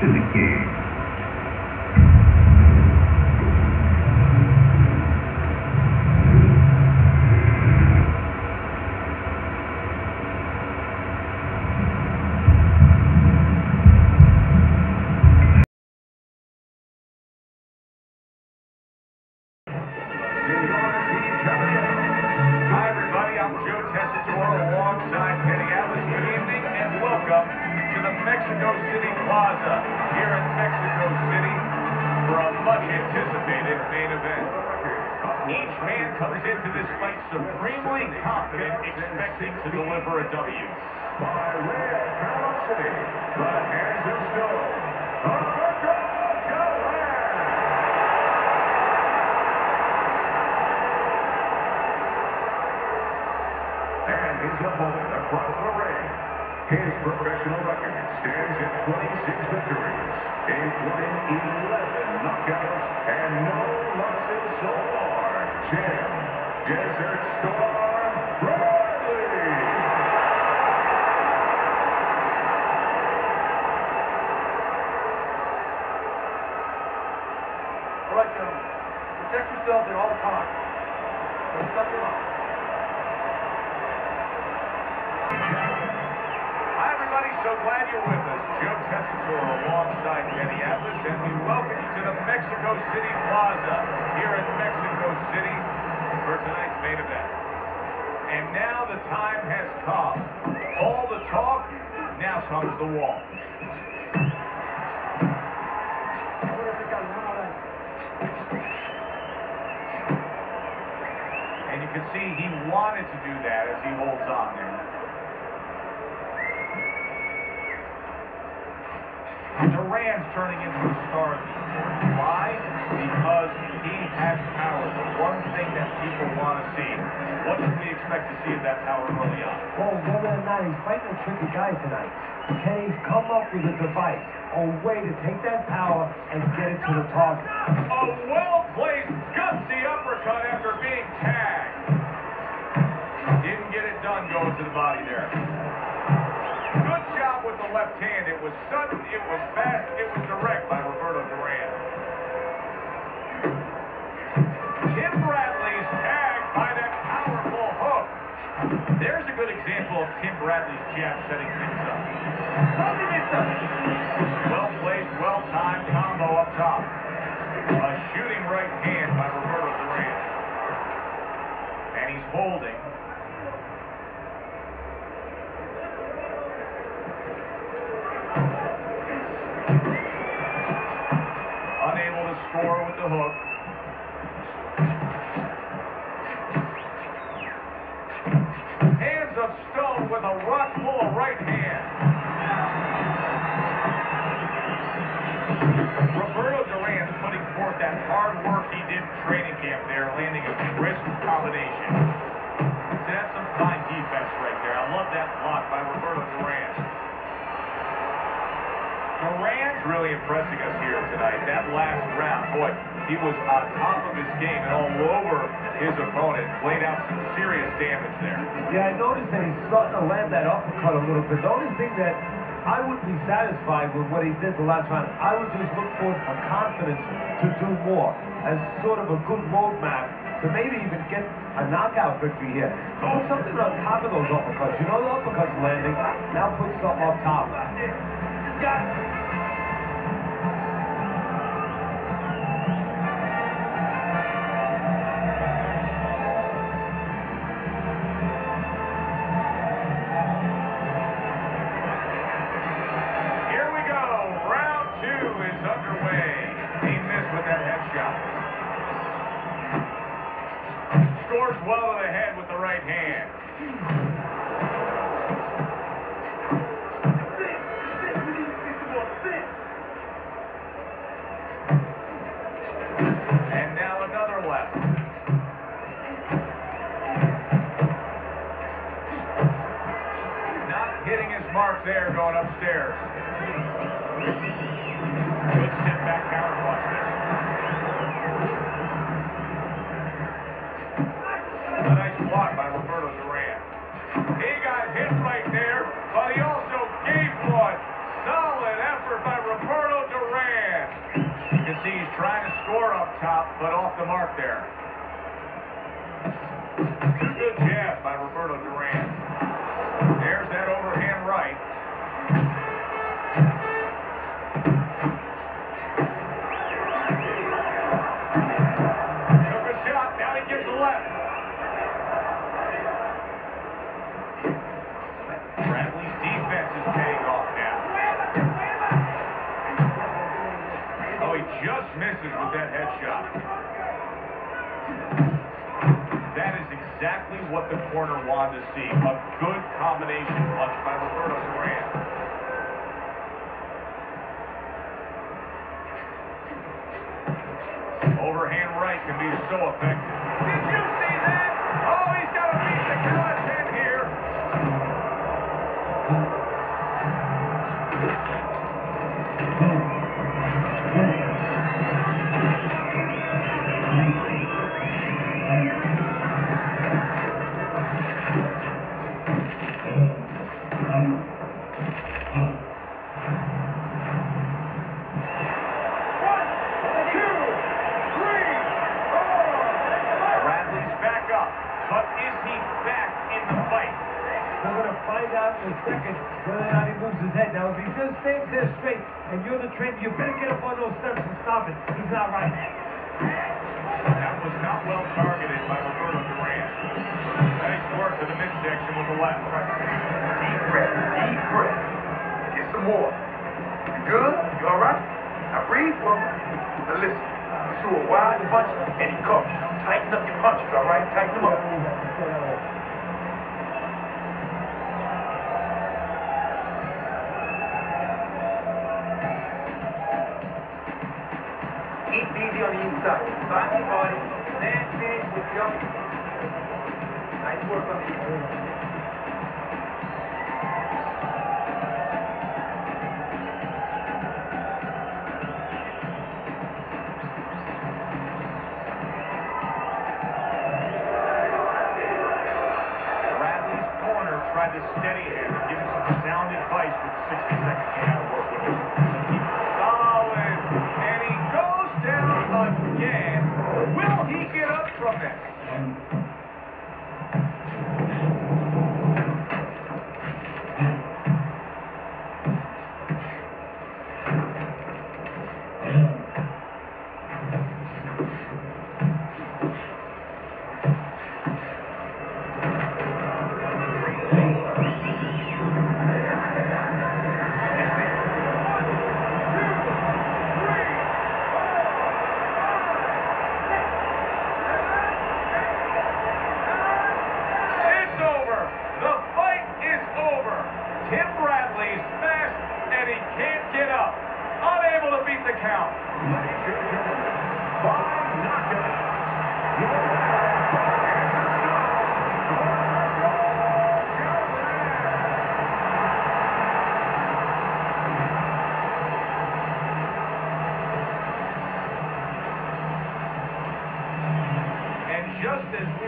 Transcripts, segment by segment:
to the game. Man comes into this fight supremely confident, expecting to deliver a W. By way of Panama City, the hands of stone, and his opponent across the ring. His professional record stands at 26 victories, including 11 knockouts and no losses so far. Desert Storm Bradley. All right, gentlemen. Protect yourselves at all times. Don't. Hi, everybody. So glad you're with us. Alongside Atlas, and we welcome you to the Mexico City Plaza here in Mexico City for tonight's main event. And now the time has come. All the talk, now comes the walk. And you can see he wanted to do that as he holds on there. Duran's turning into a star of these sports. Why? Because he has power. The one thing that people want to see. What should we expect to see of that power early on? Well, whether or not he's fighting a tricky guy tonight, can he come up with a device, a way to take that power and get it to the target? A well-placed, gutsy uppercut after being tagged. Of Tim Bradley's jab setting things up. Well placed, well timed combo up top. A shooting right hand by Roberto Duran. And he's holding. Unable to score with the hook. Combination. See, that's some fine defense right there. I love that block by Roberto Duran. Duran's really impressing us here tonight. That last round, boy, he was on top of his game and all over his opponent. Laid out some serious damage there. Yeah, I noticed that he's starting to land that uppercut a little bit. The only thing that I wouldn't be satisfied with what he did the last round. I would just look for for confidence to do more as sort of a good roadmap to maybe even get a knockout victory here. Put something on top of those uppercuts. You know the uppercuts landing. Now put something up top. Got it. Here we go. Round two is underway. He missed with that headshot. Scores well to the head with the right hand. Good jabs by Roberto Duran. There's that overhand right. Took a shot, now he gets left. Bradley's defense is paying off now. Oh, he just misses with that headshot. What the corner wanted to see. A good combination punch by Roberto Duran. Overhand right can be so effective. A second whether or not he moves his head. Now, if he just stays there straight and you're the trainer, you better get up on those steps and stop it. He's not right. That was not well targeted by Roberto Duran. Nice work to the midsection with the left. Deep breath, deep breath. Get some more. You good? You all right? Now breathe for me. Now listen. You threw a wide punch and he caught you. Tighten up your punches, all right? Tighten them up. The inside. Body. Stand, finish. Nice work on the. Bradley's corner tried to steady him give some sound advice with 60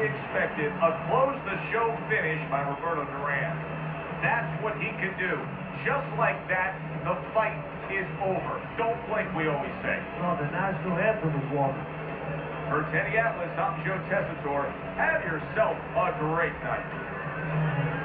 expected, a close the show finish by Roberto Duran. That's what he can do. Just like that, the fight is over. Don't blink, we always say. No, the national anthem is walking. For Teddy Atlas, I'm Joe Tessitore. Have yourself a great night.